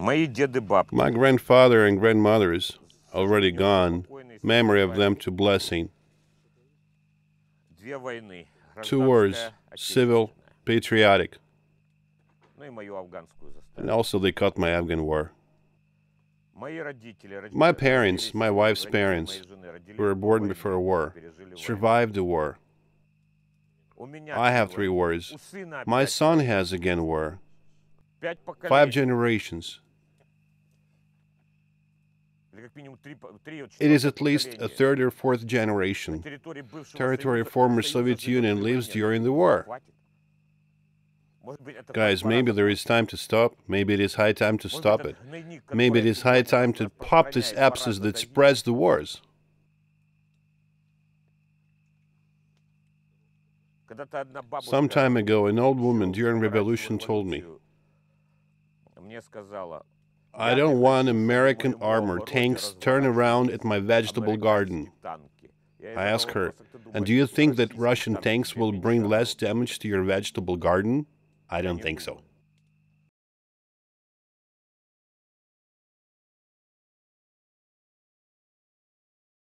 My grandfather and grandmothers, already gone, memory of them to blessing. Two wars, civil, patriotic. And also they cut my Afghan war. My parents, my wife's parents, who were born before a war, survived the war. I have three wars. My son has again war. Five generations. It is at least a third or fourth generation. Territory of former Soviet Union lives during the war. Guys, maybe there is time to stop. Maybe it is high time to stop it. Maybe it is high time to pop this abscess that spreads the wars. Some time ago, an old woman during revolution told me, I don't want American armor tanks turn around at my vegetable garden. I ask her, and do you think that Russian tanks will bring less damage to your vegetable garden? I don't think so.